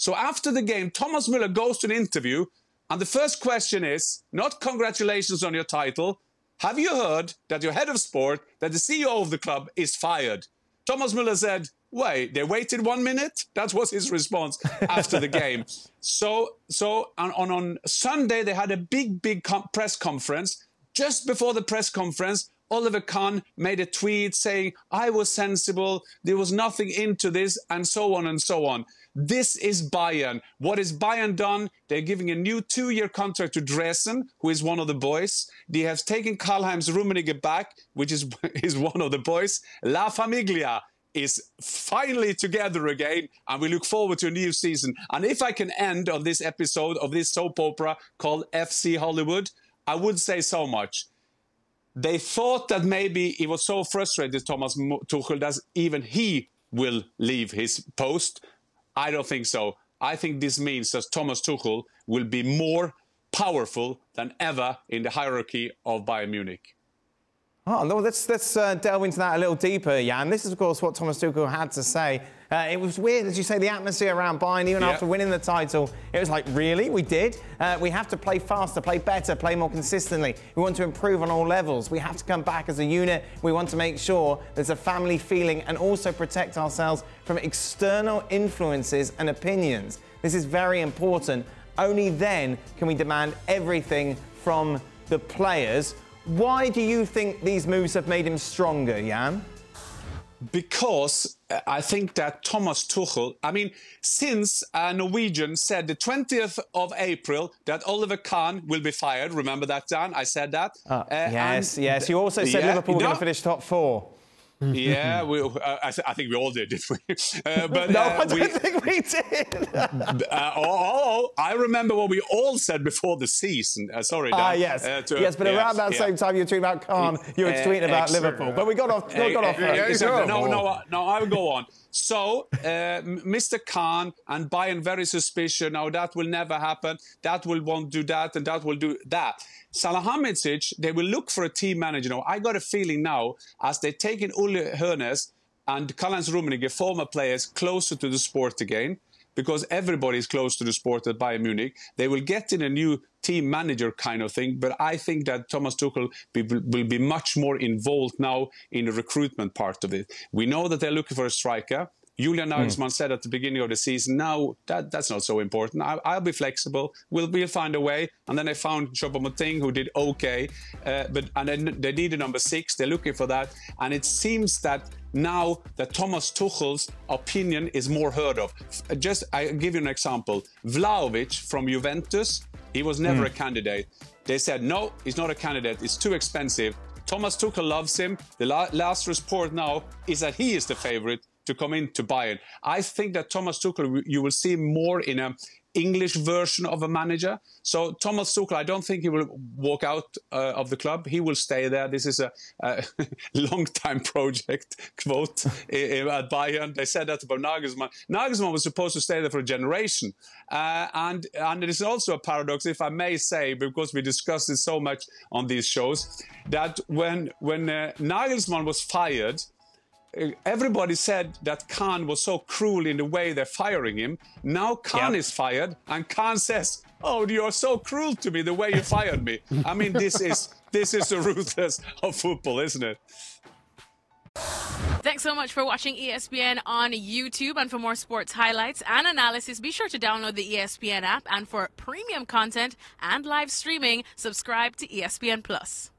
So after the game, Thomas Müller goes to an interview, and the first question is not congratulations on your title. Have you heard that your head of sport, that the CEO of the club, is fired? Thomas Müller said, Wait, they waited one minute? That was his response after the game. So, so on, on, on Sunday, they had a big, big com- press conference. Just before the press conference, Oliver Kahn made a tweet saying, I was sensible, there was nothing into this, and so on and so on. This is Bayern. What is Bayern done? They're giving a new two-year contract to Dreesen, who is one of the boys. They have taken Karl-Heinz Rummenigge back, which is, is one of the boys. La Famiglia is finally together again, and we look forward to a new season. And if I can end on this episode of this soap opera called FC Hollywood, I would say so much. They thought that maybe he was so frustrated, Thomas Tuchel, that even he will leave his post. I don't think so. I think this means that Thomas Tuchel will be more powerful than ever in the hierarchy of Bayern Munich. Oh, no, let's, let's uh, delve into that a little deeper, Jan. This is, of course, what Thomas Tuchel had to say. Uh, it was weird, as you say, the atmosphere around Bayern, even after winning the title. It was like, really? We did? Uh, we have to play faster, play better, play more consistently. We want to improve on all levels. We have to come back as a unit. We want to make sure there's a family feeling and also protect ourselves from external influences and opinions. This is very important. Only then can we demand everything from the players why do you think these moves have made him stronger, Jan? Because uh, I think that Thomas Tuchel, I mean, since a Norwegian said the 20th of April that Oliver Kahn will be fired, remember that, Dan? I said that. Uh, uh, yes, yes. You also said yeah, Liverpool were no, going to finish top four yeah, we, uh, I, I, think we all did, didn't we? Uh, but no, uh, I don't we, think we did. Uh, oh, oh, oh, I remember what we all said before the season. Uh, sorry, Ah, yes, uh, to, yes, but yes, around that yeah. same time you were tweeting about Kahn, you were tweeting about Liverpool. But we got off. We got off. no, no, no. I will go on. So, Mr. Kahn and Bayern very suspicious. Now that will never happen. That will won't do that, and that will do that. Salihamidzic, they will look for a team manager. Now, I got a feeling now, as they're taking Uli Hoeneß and Karl-Heinz Rummenigge, former players, closer to the sport again, because everybody is close to the sport at Bayern Munich. They will get in a new team manager kind of thing, but I think that Thomas Tuchel be, will be much more involved now in the recruitment part of it. We know that they're looking for a striker. Julian hmm. Nagelsmann mm. said at the beginning of the season, now that, that's not so important. I, will be flexible. We'll, we'll find a way. And then they found Choupo-Moting, who did okay. Uh, but And then they need a number six. They're looking for that. And it seems that now that Thomas Tuchel's opinion is more heard of. Just, I give you an example. Vlahovic from Juventus, he was never mm. a candidate. They said, no, he's not a candidate. It's too expensive. Thomas Tuchel loves him. The la last report now is that he is the favorite to come into Bayern. I think that Thomas Tuchel, you will see more in a English version of a manager. So Thomas Tuchel, I don't think he will walk out uh, of the club. He will stay there. This is a, a long time project. Quote at Bayern. They said that about Nagelsmann. Nagelsmann was supposed to stay there for a generation, uh, and and it is also a paradox, if I may say, because we discussed it so much on these shows, that when when uh, Nagelsmann was fired everybody said that Kahn was so cruel in the way they're firing him. Now Kahn yep. is fired, and Kahn says, "Oh, you're so cruel to me the way you fired me." I mean, this is this is the ruthless of football, isn't it? Thanks so much for watching ESPN on YouTube. And for more sports highlights and analysis, be sure to download the ESPN app. And for premium content and live streaming, subscribe to ESPN Plus.